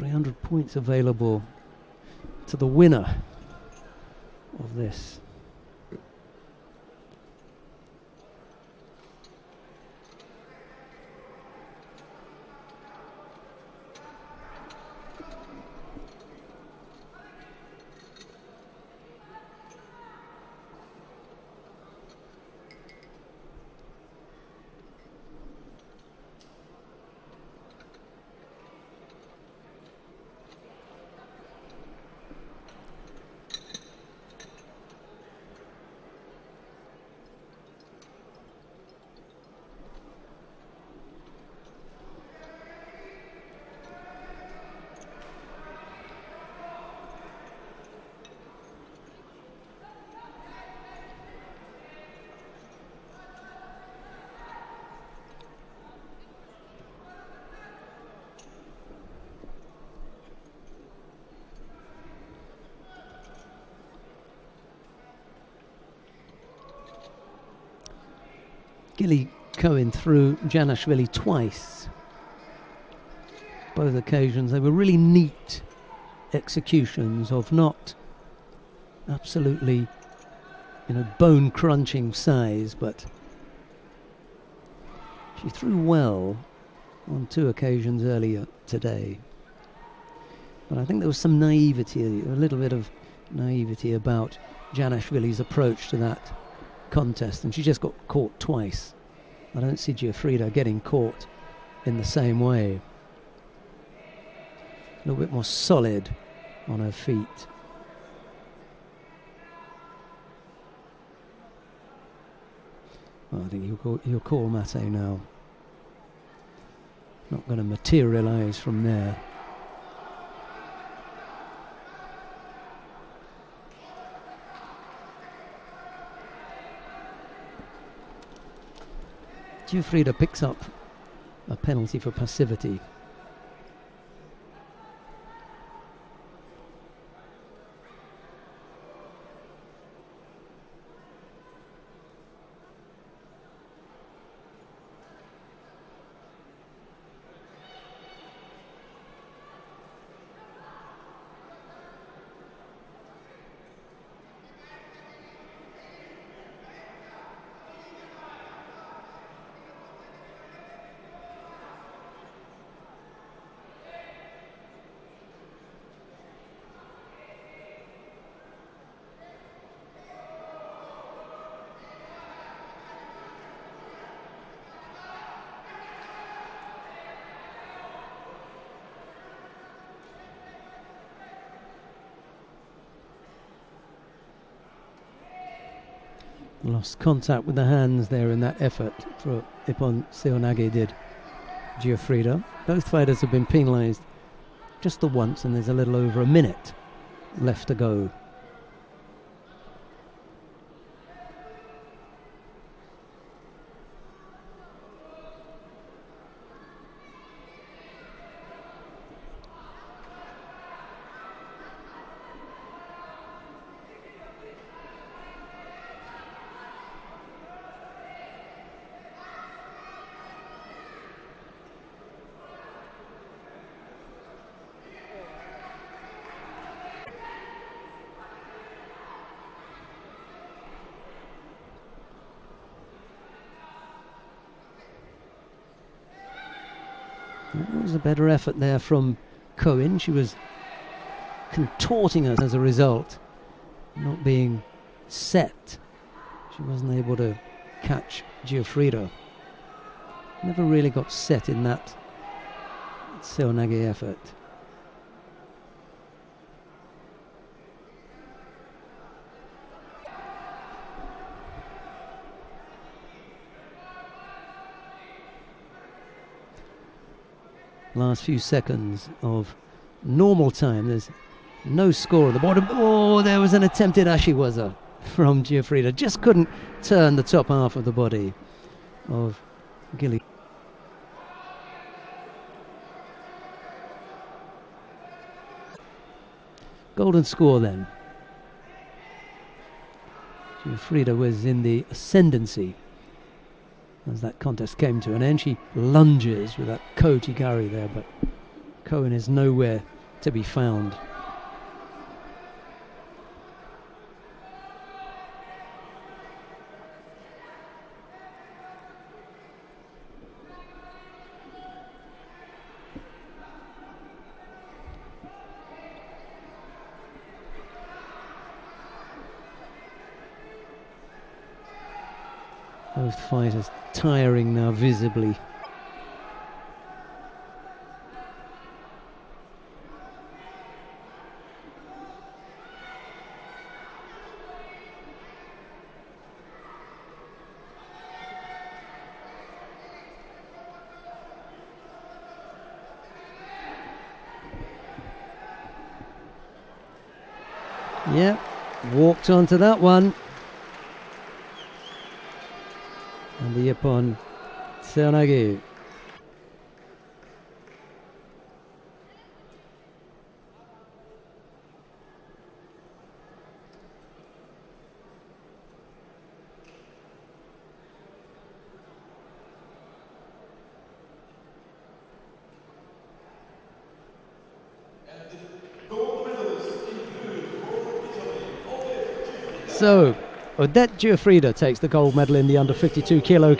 300 points available to the winner of this. Gili Cohen threw Janashvili twice. Both occasions, they were really neat executions of not absolutely, you know, bone crunching size, but she threw well on two occasions earlier today. But I think there was some naivety, a little bit of naivety about Janashvili's approach to that contest, and she just got caught twice. I don't see Giuffrida getting caught in the same way. A little bit more solid on her feet. Well, I think you'll call, you'll call now. Not going to materialise from there. Giuffrida picks up a penalty for passivity. Lost contact with the hands there in that effort for Ippon Seoinage did Giuffrida. Both fighters have been penalised just the once and there's a little over a minute left to go. It was a better effort there from Cohen. She was contorting us as a result, not being set. She wasn't able to catch Giuffrida. Never really got set in that Seoinage effort. Last few seconds of normal time. There's no score on the bottom. Oh, there was an attempted Ashiwaza from Giuffrida. Just couldn't turn the top half of the body of Gili. Golden score then. Giuffrida was in the ascendancy as that contest came to an end. She lunges with that Kotigari there, but Cohen is nowhere to be found. Both fighters tiring now visibly. Yep, walked onto that one. So, Odette Giuffrida takes the gold medal in the under 52 kilo